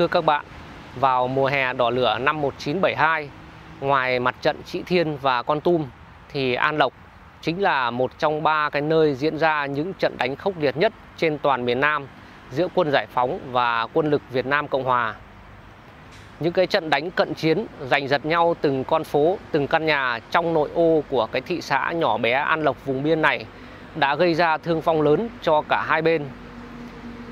Thưa các bạn, vào mùa hè đỏ lửa năm 1972, ngoài mặt trận Trị Thiên và Con Tum thì An Lộc chính là một trong ba cái nơi diễn ra những trận đánh khốc liệt nhất trên toàn miền Nam giữa quân giải phóng và quân lực Việt Nam Cộng Hòa. Những cái trận đánh cận chiến giành giật nhau từng con phố, từng căn nhà trong nội ô của cái thị xã nhỏ bé An Lộc vùng biên này đã gây ra thương vong lớn cho cả hai bên.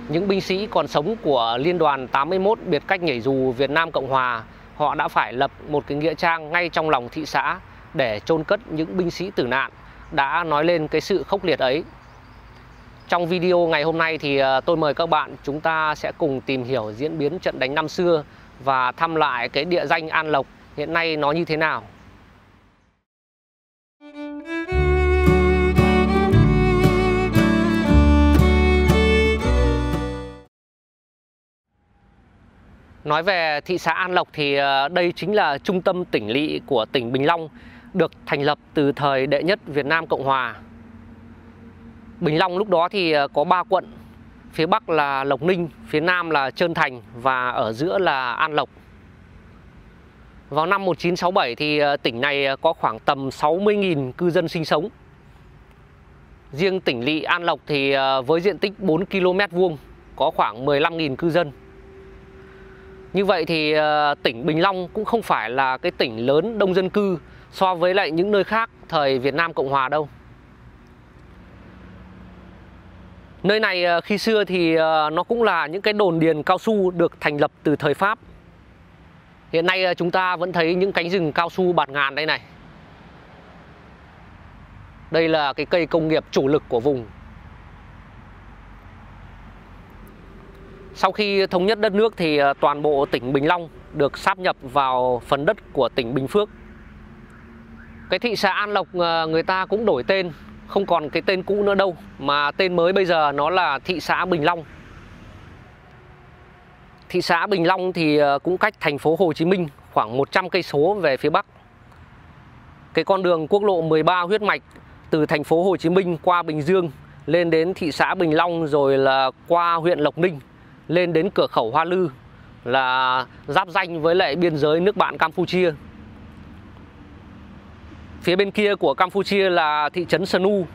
Những binh sĩ còn sống của Liên đoàn 81 biệt cách nhảy dù Việt Nam Cộng Hòa, họ đã phải lập một cái nghĩa trang ngay trong lòng thị xã để chôn cất những binh sĩ tử nạn đã nói lên cái sự khốc liệt ấy. Trong video ngày hôm nay thì ờ, tôi mời các bạn chúng ta sẽ cùng tìm hiểu diễn biến trận đánh năm xưa và thăm lại cái địa danh An Lộc hiện nay nó như thế nào. Nói về thị xã An Lộc thì ờ, đây chính là trung tâm tỉnh lỵ của tỉnh Bình Long được thành lập từ thời đệ nhất Việt Nam Cộng Hòa. Bình Long lúc đó thì ờ, có 3 quận, phía Bắc là Lộc Ninh, phía Nam là Trơn Thành và ở giữa là An Lộc. Vào năm 1967 thì ờ, tỉnh này có khoảng tầm 60.000 cư dân sinh sống. Riêng tỉnh lỵ An Lộc thì với diện tích 4 km vuông có khoảng 15.000 cư dân. Như vậy thì ờ, tỉnh Bình Long cũng không phải là cái tỉnh lớn đông dân cư so với lại những nơi khác thời Việt Nam Cộng Hòa đâu. Nơi này ờ, khi xưa thì ờ, nó cũng là những cái đồn điền cao su được thành lập từ thời Pháp. Hiện nay chúng ta vẫn thấy những cánh rừng cao su bạt ngàn đây này. Đây là cái cây công nghiệp chủ lực của vùng Sau khi thống nhất đất nước thì ờ, toàn bộ tỉnh Bình Long được sáp nhập vào phần đất của tỉnh Bình Phước. Cái thị xã An Lộc ờ, người ta cũng đổi tên, không còn cái tên cũ nữa đâu, mà tên mới bây giờ nó là thị xã Bình Long. Thị xã Bình Long thì ờ, cũng cách thành phố Hồ Chí Minh khoảng 100 cây số về phía bắc. Cái con đường quốc lộ 13 huyết mạch từ thành phố Hồ Chí Minh qua Bình Dương lên đến thị xã Bình Long rồi là qua huyện Lộc Ninh lên đến cửa khẩu Hoa Lư là giáp danh với lại biên giới nước bạn Campuchia. Phía bên kia của Campuchia là thị trấn Sanu.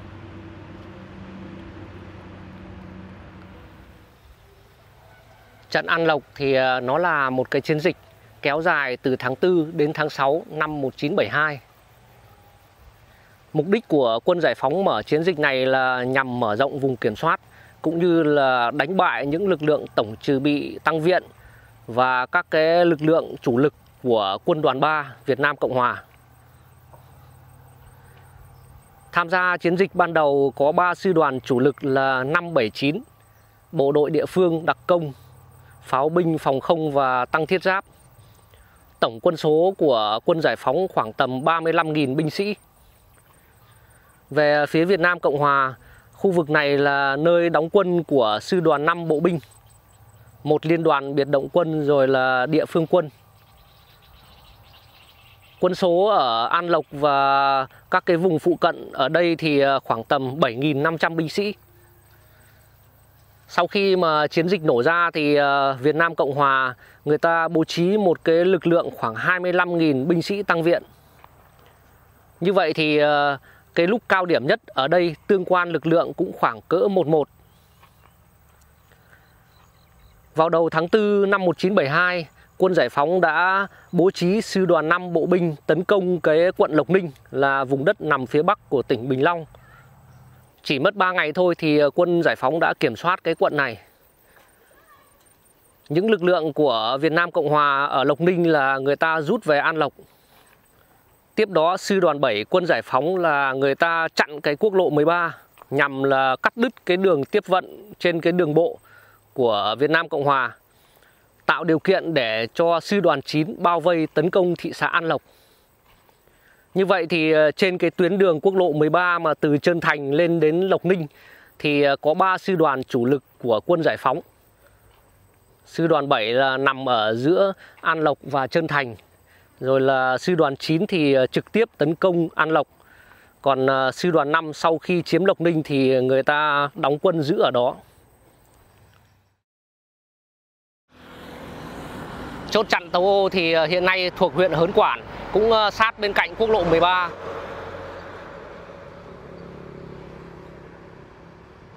Trận An Lộc thì à, nó là một cái chiến dịch kéo dài từ tháng 4 đến tháng 6 năm 1972. Mục đích của quân giải phóng mở chiến dịch này là nhằm mở rộng vùng kiểm soát cũng như là đánh bại những lực lượng tổng trừ bị tăng viện và các cái lực lượng chủ lực của quân đoàn 3 Việt Nam Cộng Hòa. Tham gia chiến dịch ban đầu có 3 sư đoàn chủ lực là 579, bộ đội địa phương đặc công, pháo binh phòng không và tăng thiết giáp. Tổng quân số của quân giải phóng khoảng tầm 35.000 binh sĩ. Về phía Việt Nam Cộng Hòa Khu vực này là nơi đóng quân của sư đoàn 5 bộ binh. Một liên đoàn biệt động quân rồi là địa phương quân. Quân số ở An Lộc và các cái vùng phụ cận ở đây thì ờ, khoảng tầm 7.500 binh sĩ. Sau khi mà chiến dịch nổ ra thì ờ, Việt Nam Cộng Hòa, người ta bố trí một cái lực lượng khoảng 25.000 binh sĩ tăng viện. Như vậy thì ờ, cái lúc cao điểm nhất ở đây tương quan lực lượng cũng khoảng cỡ 11. Vào đầu tháng 4 năm 1972, quân giải phóng đã bố trí sư đoàn 5 bộ binh tấn công cái quận Lộc Ninh là vùng đất nằm phía bắc của tỉnh Bình Long. Chỉ mất 3 ngày thôi thì ờ, quân giải phóng đã kiểm soát cái quận này. Những lực lượng của Việt Nam Cộng Hòa ở Lộc Ninh là người ta rút về An Lộc Tiếp đó, sư đoàn 7 quân giải phóng là người ta chặn cái quốc lộ 13 nhằm là cắt đứt cái đường tiếp vận trên cái đường bộ của Việt Nam Cộng Hòa, tạo điều kiện để cho sư đoàn 9 bao vây tấn công thị xã An Lộc. Như vậy thì ờ, trên cái tuyến đường quốc lộ 13 mà từ Trơn Thành lên đến Lộc Ninh thì ờ, có 3 sư đoàn chủ lực của quân giải phóng. Sư đoàn 7 là nằm ở giữa An Lộc và Trơn Thành rồi là sư đoàn 9 thì ờ, trực tiếp tấn công An Lộc. Còn ờ, sư đoàn 5 sau khi chiếm Lộc Ninh thì người ta đóng quân giữ ở đó. Chốt chặn Tàu Ô thì ờ, hiện nay thuộc huyện Hớn Quản, cũng sát bên cạnh quốc lộ 13.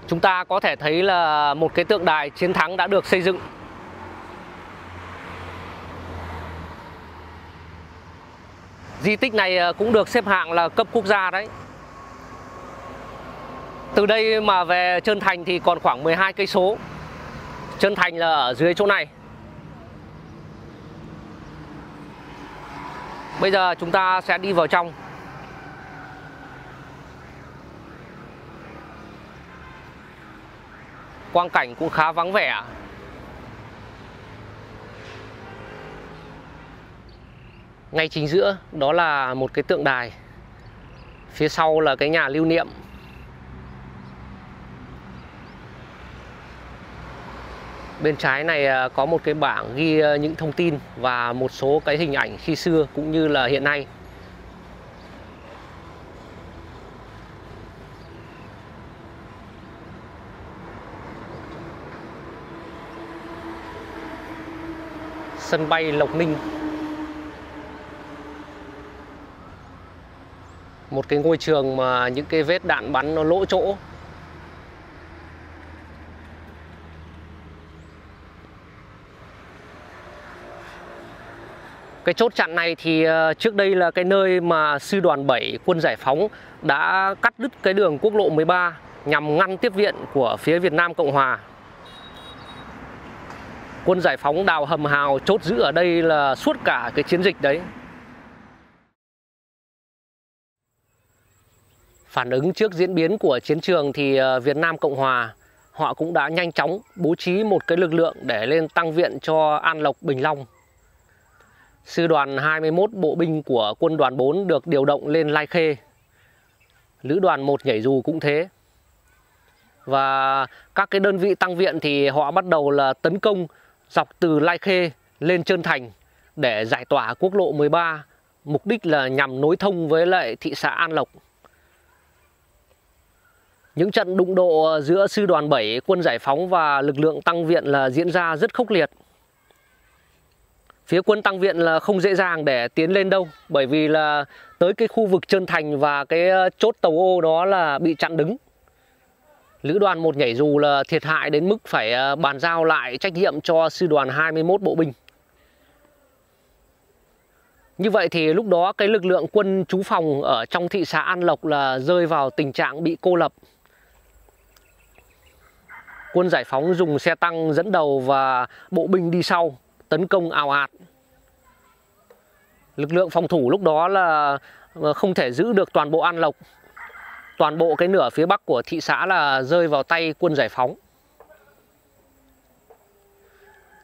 Chúng ta có thể thấy là một cái tượng đài chiến thắng đã được xây dựng Di tích này ờ, cũng được xếp hạng là cấp quốc gia đấy. Từ đây mà về Trơn Thành thì còn khoảng 12 cây số. Trơn Thành là ở dưới chỗ này. Bây giờ chúng ta sẽ đi vào trong. Quang cảnh cũng khá vắng vẻ. Ngay chính giữa, đó là một cái tượng đài. Phía sau là cái nhà lưu niệm. Bên trái này à, có một cái bảng ghi à, những thông tin và một số cái hình ảnh khi xưa cũng như là hiện nay. Sân bay Lộc Ninh. Một cái ngôi trường mà những cái vết đạn bắn nó lỗ chỗ Cái chốt chặn này thì ờ, trước đây là cái nơi mà sư đoàn 7 quân giải phóng đã cắt đứt cái đường quốc lộ 13 nhằm ngăn tiếp viện của phía Việt Nam Cộng Hòa. Quân giải phóng đào hầm hào chốt giữ ở đây là suốt cả cái chiến dịch đấy. Phản ứng trước diễn biến của chiến trường thì ờ, Việt Nam Cộng Hòa họ cũng đã nhanh chóng bố trí một cái lực lượng để lên tăng viện cho An Lộc Bình Long. Sư đoàn 21 bộ binh của quân đoàn 4 được điều động lên Lai Khê. Lữ đoàn 1 nhảy dù cũng thế. Và các cái đơn vị tăng viện thì họ bắt đầu là tấn công dọc từ Lai Khê lên Trơn Thành để giải tỏa quốc lộ 13, mục đích là nhằm nối thông với lại thị xã An Lộc. Những trận đụng độ giữa sư đoàn 7 quân giải phóng và lực lượng tăng viện là diễn ra rất khốc liệt. Phía quân tăng viện là không dễ dàng để tiến lên đâu, bởi vì là tới cái khu vực Trơn Thành và cái ờ, chốt tàu ô đó là bị chặn đứng. Lữ đoàn một nhảy dù là thiệt hại đến mức phải ờ, bàn giao lại trách nhiệm cho sư đoàn 21 bộ binh. Như vậy thì lúc đó cái lực lượng quân trú phòng ở trong thị xã An Lộc là rơi vào tình trạng bị cô lập quân giải phóng dùng xe tăng dẫn đầu và bộ binh đi sau, tấn công ào ạt lực lượng phòng thủ lúc đó là ờ, không thể giữ được toàn bộ An Lộc. Toàn bộ cái nửa phía bắc của thị xã là rơi vào tay quân giải phóng.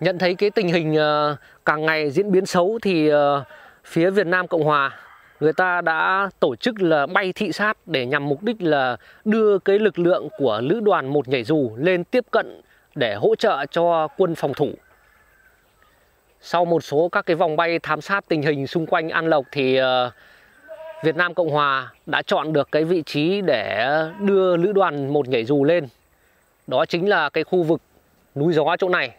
Nhận thấy cái tình hình ờ, càng ngày diễn biến xấu thì ờ, phía Việt Nam Cộng Hòa người ta đã tổ chức là bay thị sát để nhằm mục đích là đưa cái lực lượng của lữ đoàn một nhảy dù lên tiếp cận để hỗ trợ cho quân phòng thủ. Sau một số các cái vòng bay thám sát tình hình xung quanh An Lộc thì ờ, Việt Nam Cộng Hòa đã chọn được cái vị trí để đưa lữ đoàn một nhảy dù lên. Đó chính là cái khu vực núi gió chỗ này.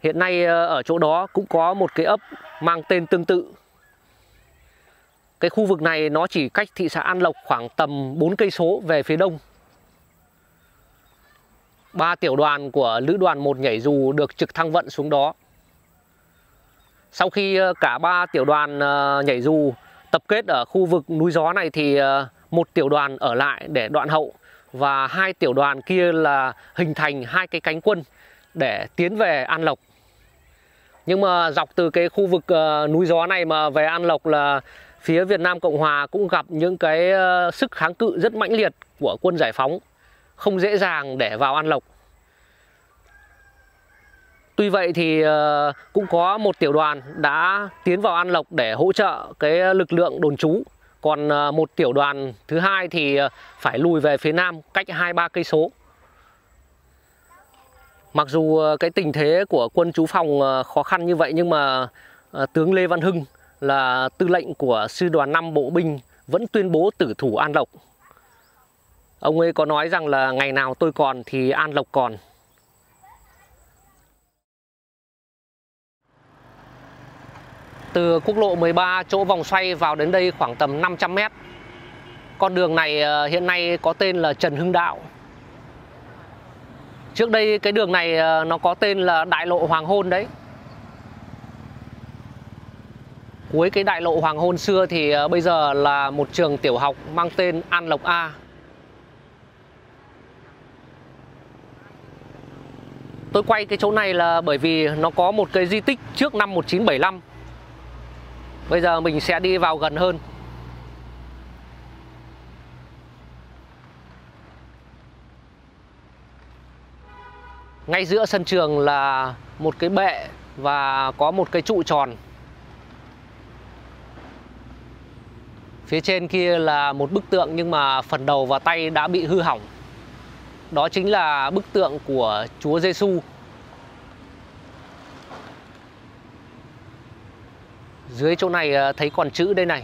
Hiện nay ờ, ở chỗ đó cũng có một cái ấp mang tên tương tự cái khu vực này nó chỉ cách thị xã An Lộc khoảng tầm 4 cây số về phía đông. Ba tiểu đoàn của lữ đoàn một nhảy dù được trực thăng vận xuống đó. Sau khi ờ, cả ba tiểu đoàn ờ, nhảy dù tập kết ở khu vực núi gió này thì ờ, một tiểu đoàn ở lại để đoạn hậu và hai tiểu đoàn kia là hình thành hai cái cánh quân để tiến về An Lộc. Nhưng mà dọc từ cái khu vực núi gió này mà về An Lộc là phía Việt Nam Cộng Hòa cũng gặp những cái ờ, sức kháng cự rất mãnh liệt của quân giải phóng, không dễ dàng để vào An Lộc Tuy vậy thì ờ, cũng có một tiểu đoàn đã tiến vào An Lộc để hỗ trợ cái lực lượng đồn trú còn ờ, một tiểu đoàn thứ hai thì phải lùi về phía nam cách 2-3 cây số. Mặc dù cái tình thế của quân trú phòng khó khăn như vậy nhưng mà tướng Lê Văn Hưng là tư lệnh của sư đoàn 5 bộ binh vẫn tuyên bố tử thủ An Lộc. Ông ấy có nói rằng là ngày nào tôi còn thì An Lộc còn. Từ quốc lộ 13 chỗ vòng xoay vào đến đây khoảng tầm 500 mét Con đường này ờ, hiện nay có tên là Trần Hưng Đạo Trước đây cái đường này ờ, nó có tên là Đại lộ Hoàng Hôn đấy Cuối cái đại lộ Hoàng Hôn xưa thì ờ, bây giờ là một trường tiểu học mang tên An Lộc A. Tôi quay cái chỗ này là bởi vì nó có một cái di tích trước năm 1975 Bây giờ mình sẽ đi vào gần hơn. Ngay giữa sân trường là một cái bệ và có một cái trụ tròn. Phía trên kia là một bức tượng nhưng mà phần đầu và tay đã bị hư hỏng. Đó chính là bức tượng của Chúa Giêsu Dưới chỗ này ờ, thấy còn chữ đây này.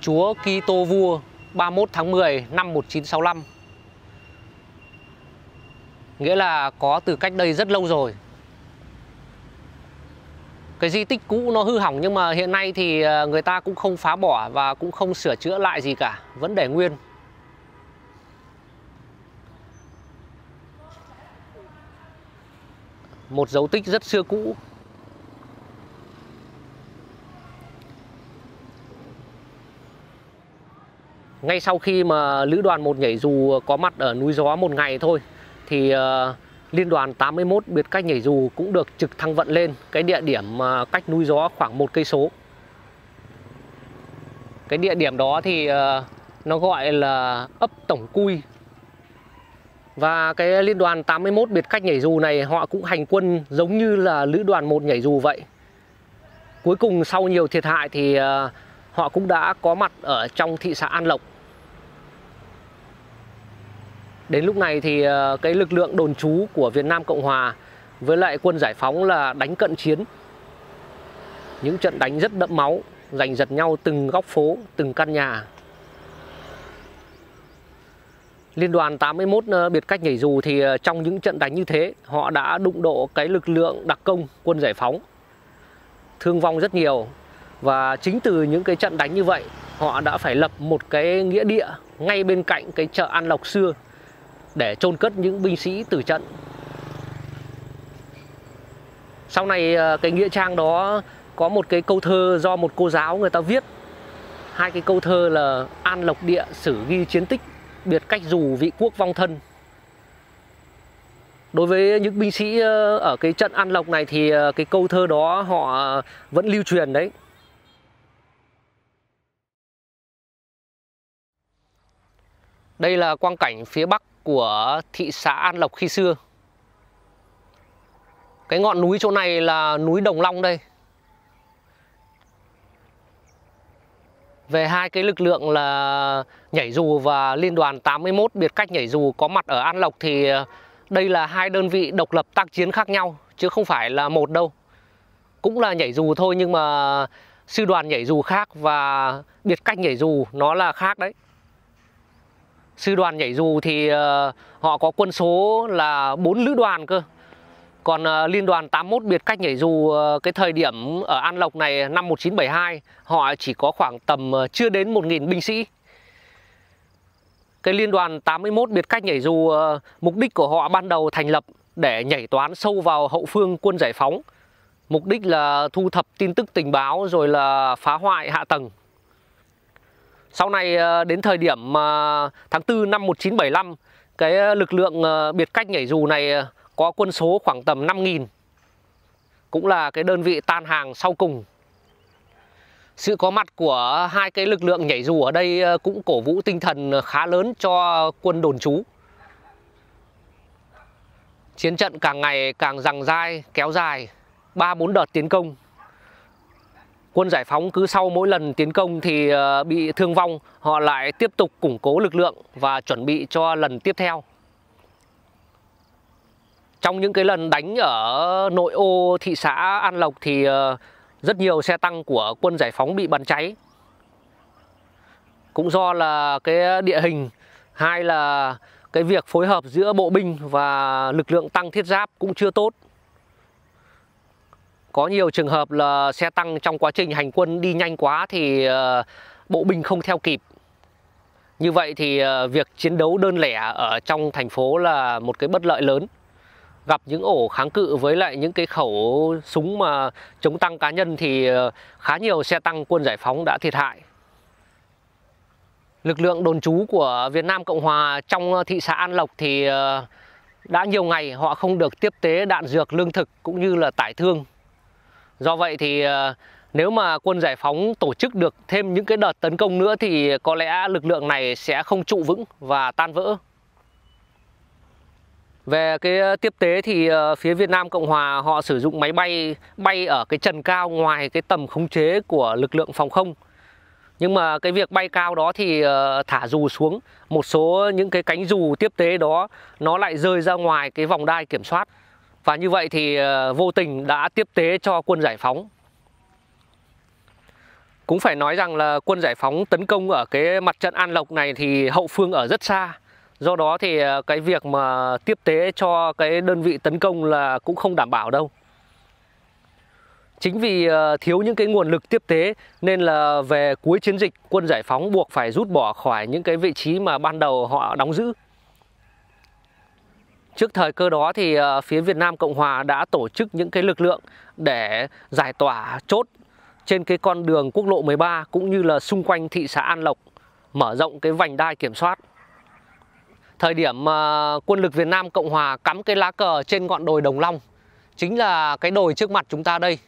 Chúa Kitô vua 31 tháng 10 năm 1965 Nghĩa là có từ cách đây rất lâu rồi. Cái di tích cũ nó hư hỏng nhưng mà hiện nay thì ờ, người ta cũng không phá bỏ và cũng không sửa chữa lại gì cả. Vẫn để nguyên. Một dấu tích rất xưa cũ. Ngay sau khi mà lữ đoàn một nhảy dù có mặt ở núi gió một ngày thôi thì uh, liên đoàn 81 biệt cách nhảy dù cũng được trực thăng vận lên cái địa điểm à, cách núi gió khoảng một cây số. Cái địa điểm đó thì à, nó gọi là ấp tổng cui. Và cái liên đoàn 81 biệt cách nhảy dù này, họ cũng hành quân giống như là lữ đoàn một nhảy dù vậy. Cuối cùng sau nhiều thiệt hại thì à, họ cũng đã có mặt ở trong thị xã An Lộc. Đến lúc này thì ờ, cái lực lượng đồn trú của Việt Nam Cộng Hòa với lại quân giải phóng là đánh cận chiến. Những trận đánh rất đẫm máu, giành giật nhau từng góc phố, từng căn nhà. Liên đoàn 81 ờ, biệt cách nhảy dù thì ờ, trong những trận đánh như thế họ đã đụng độ cái lực lượng đặc công quân giải phóng. Thương vong rất nhiều và chính từ những cái trận đánh như vậy họ đã phải lập một cái nghĩa địa ngay bên cạnh cái chợ An Lộc xưa để chôn cất những binh sĩ tử trận. Sau này ờ, cái nghĩa trang đó có một cái câu thơ do một cô giáo người ta viết. Hai cái câu thơ là An Lộc địa sử ghi chiến tích, biệt cách dù vị quốc vong thân. Đối với những binh sĩ ờ, ở cái trận An Lộc này thì ờ, cái câu thơ đó họ vẫn lưu truyền đấy. Đây là quang cảnh phía bắc của thị xã An Lộc khi xưa. Cái ngọn núi chỗ này là núi Đồng Long đây. Về hai cái lực lượng là nhảy dù và liên đoàn 81 biệt cách nhảy dù có mặt ở An Lộc thì ờ, đây là hai đơn vị độc lập tác chiến khác nhau, chứ không phải là một đâu. Cũng là nhảy dù thôi nhưng mà sư đoàn nhảy dù khác và biệt cách nhảy dù nó là khác đấy sư đoàn nhảy dù thì ờ, họ có quân số là 4 lữ đoàn cơ. Còn uh, liên đoàn 81 biệt cách nhảy dù uh, cái thời điểm ở An Lộc này năm 1972 họ chỉ có khoảng tầm uh, chưa đến 1.000 binh sĩ. Cái liên đoàn 81 biệt cách nhảy dù uh, mục đích của họ ban đầu thành lập để nhảy toán sâu vào hậu phương quân giải phóng. Mục đích là thu thập tin tức tình báo rồi là phá hoại hạ tầng sau này ờ, đến thời điểm ờ, tháng 4 năm 1975 cái ờ, lực lượng biệt cách nhảy dù này có quân số khoảng tầm 5.000 cũng là cái đơn vị tan hàng sau cùng. Sự có mặt của hai cái lực lượng nhảy dù ở đây cũng cổ vũ tinh thần khá lớn cho quân đồn trú. Chiến trận càng ngày càng rằng dai kéo dài, ba bốn đợt tiến công. Quân giải phóng cứ sau mỗi lần tiến công thì ờ, bị thương vong, họ lại tiếp tục củng cố lực lượng và chuẩn bị cho lần tiếp theo. Trong những cái lần đánh ở nội ô thị xã An Lộc thì ờ, rất nhiều xe tăng của quân giải phóng bị bắn cháy. Cũng do là cái địa hình, hay là cái việc phối hợp giữa bộ binh và lực lượng tăng thiết giáp cũng chưa tốt. Có nhiều trường hợp là xe tăng trong quá trình hành quân đi nhanh quá thì ờ, bộ binh không theo kịp. Như vậy thì ờ, việc chiến đấu đơn lẻ ở trong thành phố là một cái bất lợi lớn. Gặp những ổ kháng cự với lại những cái khẩu súng mà chống tăng cá nhân thì ờ, khá nhiều xe tăng quân giải phóng đã thiệt hại. Lực lượng đồn trú của Việt Nam Cộng Hòa trong thị xã An Lộc thì đã nhiều ngày họ không được tiếp tế đạn dược lương thực cũng như là tải thương Do vậy thì ờ, nếu mà quân giải phóng tổ chức được thêm những cái đợt tấn công nữa thì có lẽ lực lượng này sẽ không trụ vững và tan vỡ. Về cái ờ, tiếp tế thì ờ, phía Việt Nam Cộng Hòa họ sử dụng máy bay bay ở cái trần cao ngoài cái tầm khống chế của lực lượng phòng không. Nhưng mà cái việc bay cao đó thì thả dù xuống, một số những cái cánh dù tiếp tế đó nó lại rơi ra ngoài cái vòng đai kiểm soát. Và như vậy thì ờ, vô tình đã tiếp tế cho quân giải phóng. Cũng phải nói rằng là quân giải phóng tấn công ở cái mặt trận An Lộc này thì hậu phương ở rất xa. Do đó thì ờ, cái việc mà tiếp tế cho cái đơn vị tấn công là cũng không đảm bảo đâu. Chính vì ờ, thiếu những cái nguồn lực tiếp tế nên là về cuối chiến dịch, quân giải phóng buộc phải rút bỏ khỏi những cái vị trí mà ban đầu họ đóng giữ. Trước thời cơ đó thì ờ, phía Việt Nam Cộng Hòa đã tổ chức những cái lực lượng để giải tỏa chốt trên cái con đường quốc lộ 13 cũng như là xung quanh thị xã An Lộc, mở rộng cái vành đai kiểm soát. Thời điểm mà quân lực Việt Nam Cộng Hòa cắm cái lá cờ trên ngọn đồi Đồng Long chính là cái đồi trước mặt chúng ta đây.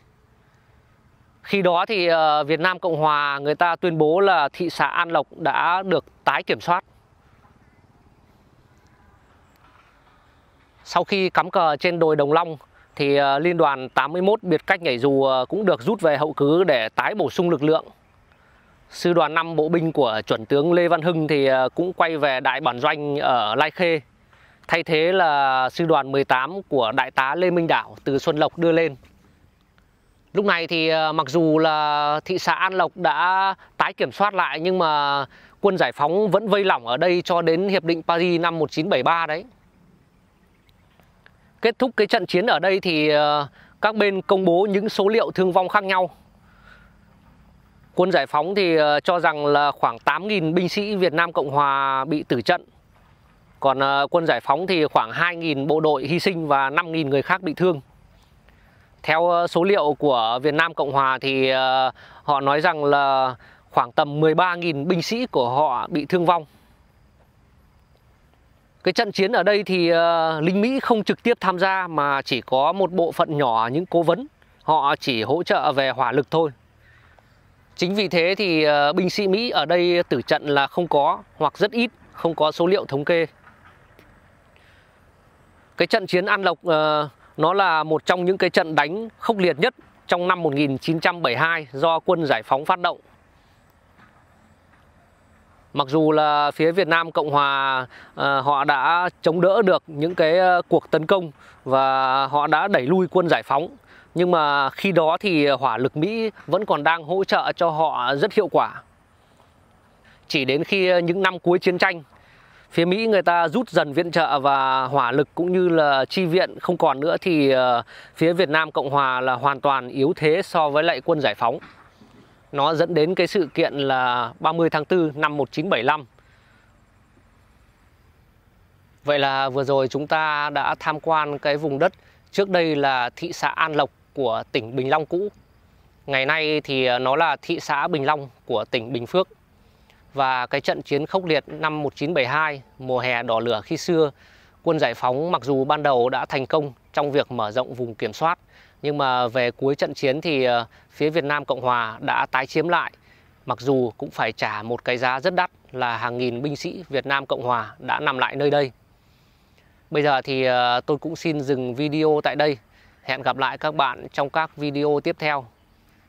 Khi đó thì ờ, Việt Nam Cộng Hòa người ta tuyên bố là thị xã An Lộc đã được tái kiểm soát. Sau khi cắm cờ trên đồi Đồng Long thì ờ, Liên đoàn 81 biệt cách nhảy dù ờ, cũng được rút về hậu cứ để tái bổ sung lực lượng. Sư đoàn 5 bộ binh của chuẩn tướng Lê Văn Hưng thì ờ, cũng quay về đại bản doanh ở Lai Khê. Thay thế là sư đoàn 18 của đại tá Lê Minh Đảo từ Xuân Lộc đưa lên. Lúc này thì mặc dù là thị xã An Lộc đã tái kiểm soát lại nhưng mà quân giải phóng vẫn vây lỏng ở đây cho đến Hiệp định Paris năm 1973 đấy. Kết thúc cái trận chiến ở đây thì ờ, các bên công bố những số liệu thương vong khác nhau. Quân giải phóng thì ờ, cho rằng là khoảng 8.000 binh sĩ Việt Nam Cộng Hòa bị tử trận. Còn ờ, quân giải phóng thì khoảng 2.000 bộ đội hy sinh và 5.000 người khác bị thương. Theo số liệu của Việt Nam Cộng Hòa thì họ nói rằng là khoảng tầm 13.000 binh sĩ của họ bị thương vong. Cái trận chiến ở đây thì uh, lính Mỹ không trực tiếp tham gia mà chỉ có một bộ phận nhỏ những cố vấn. Họ chỉ hỗ trợ về hỏa lực thôi. Chính vì thế thì uh, binh sĩ Mỹ ở đây tử trận là không có hoặc rất ít, không có số liệu thống kê. Cái trận chiến An Lộc uh, nó là một trong những cái trận đánh khốc liệt nhất trong năm 1972 do quân giải phóng phát động Mặc dù là phía Việt Nam Cộng Hòa à, họ đã chống đỡ được những cái ờ, cuộc tấn công và họ đã đẩy lui quân giải phóng nhưng mà khi đó thì hỏa lực Mỹ vẫn còn đang hỗ trợ cho họ rất hiệu quả. Chỉ đến khi ờ, những năm cuối chiến tranh, phía Mỹ người ta rút dần viện trợ và hỏa lực cũng như là chi viện không còn nữa thì phía Việt Nam Cộng Hòa là hoàn toàn yếu thế so với lại quân giải phóng nó dẫn đến cái sự kiện là 30 tháng 4 năm 1975. Vậy là vừa rồi chúng ta đã tham quan cái vùng đất trước đây là thị xã An Lộc của tỉnh Bình Long cũ. Ngày nay thì nó là thị xã Bình Long của tỉnh Bình Phước. Và cái trận chiến khốc liệt năm 1972, mùa hè đỏ lửa khi xưa, quân giải phóng mặc dù ban đầu đã thành công trong việc mở rộng vùng kiểm soát nhưng mà về cuối trận chiến thì ờ, phía Việt Nam Cộng Hòa đã tái chiếm lại mặc dù cũng phải trả một cái giá rất đắt là hàng nghìn binh sĩ Việt Nam Cộng Hòa đã nằm lại nơi đây. Bây giờ thì ờ, tôi cũng xin dừng video tại đây. Hẹn gặp lại các bạn trong các video tiếp theo.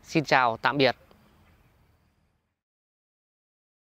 Xin chào, tạm biệt.